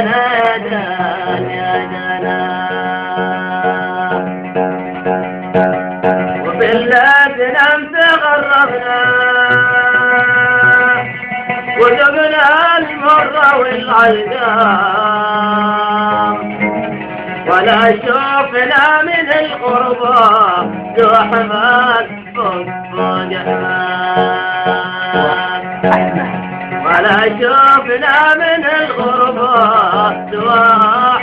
دنا يا دنا يا دنا وبالله نم تغربنا وذقنا المر والعلقام ولا شوفنا من القربى ذو حمال فوق فوق ولا شوفنا من الغربى ذو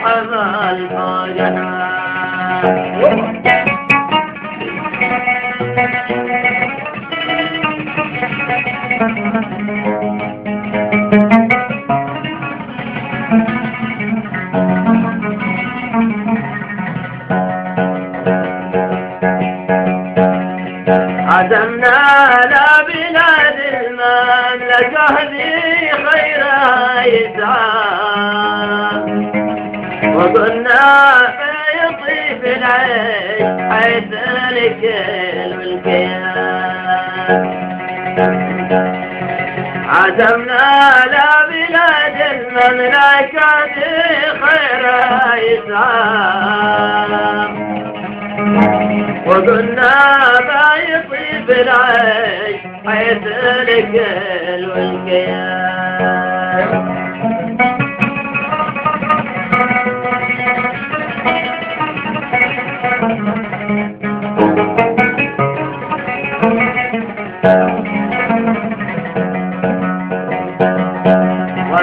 حمال وقلنا يطيب العيش حيث الكل والكيان عزمنا على بلاد المملكة خيرها يسعى وقلنا ما يطيب العيش حيث الكل والكيان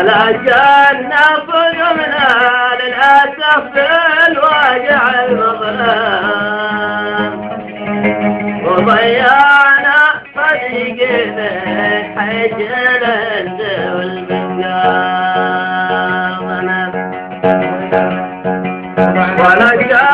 ولا جانا قدمنا للأسف بالواقع المظلم وضيعنا صديقنا حجل والبنقام ولا جانا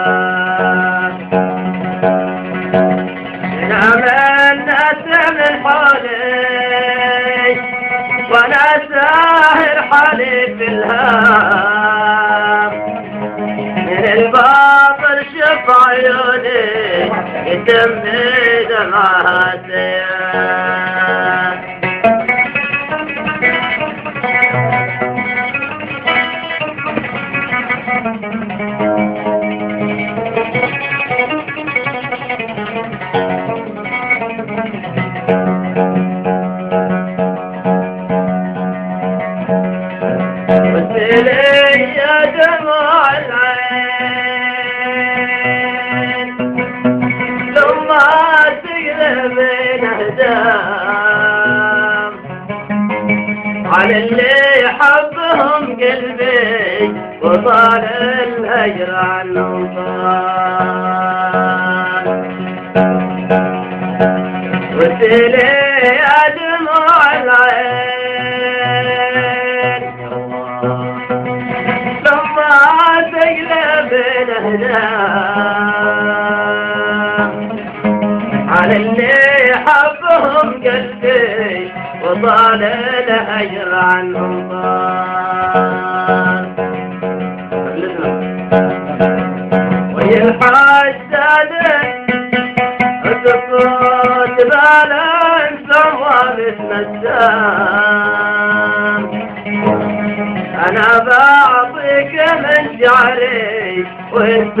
ساهر حالي في الهام. من الباطل شف عيوني يتم دمعها على اللي حبهم قلبي وطال الهجر عنهم وسلي يا دموع العين. لما يقلب هنا على اللي قلبي وطال الهجر عنهم طال. ويلحق سادة الصوت بالان سوى مثل السام. أنا بعطيك من شعري وانت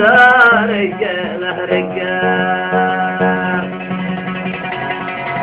رجاله رجال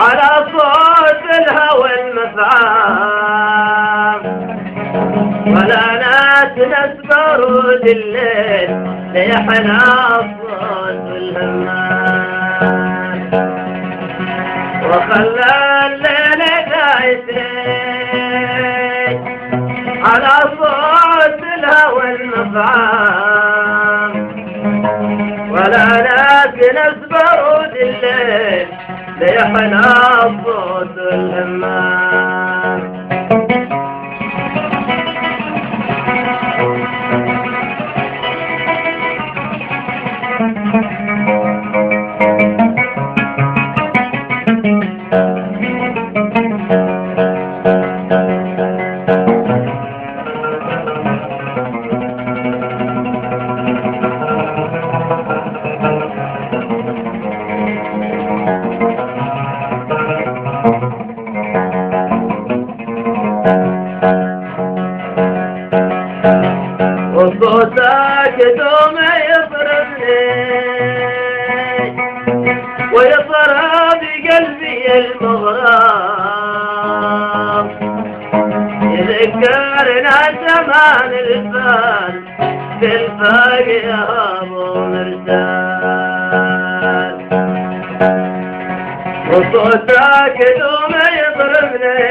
على صوت الهوى المفعام ولا ناس نسبر الليل ليحنى صوت الهمان وخلى الليل يسري على صوت الهوى المفعام ليحنى يذكرنا زمان الفال في الفاق يا أبو مرسال. وصوتك دوم يضربني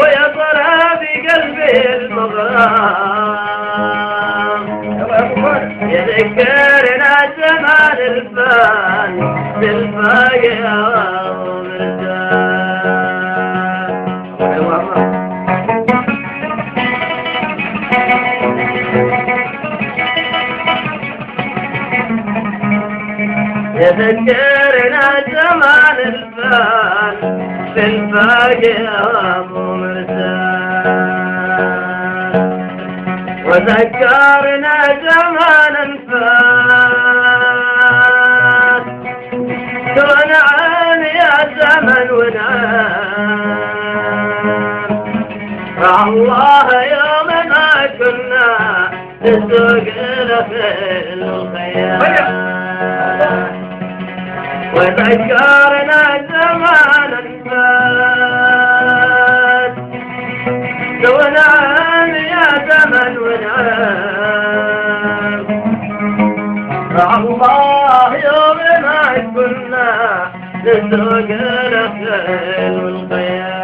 ويضرب قلبي المغرام. يذكرنا زمان الفان بالفاقع يذكرنا زمان الفان بالفاقع ابو مرسال وذكرنا زمانا فات دون عين يا زمن ونعم فالله يوم ما كنا نسوق الخيل الخيال وذكرنا زمانا فات دون عين يا زمن ونعم الله يوم ما كنا نسوق الخيل والخيال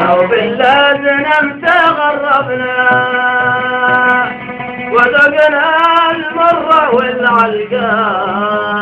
لو باللازم تغربنا. المر والعلقام ولا